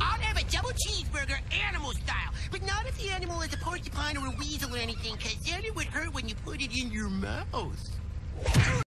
I'll have a double cheeseburger animal style, but not if the animal is a porcupine or a weasel or anything, because then it would hurt when you put it in your mouth.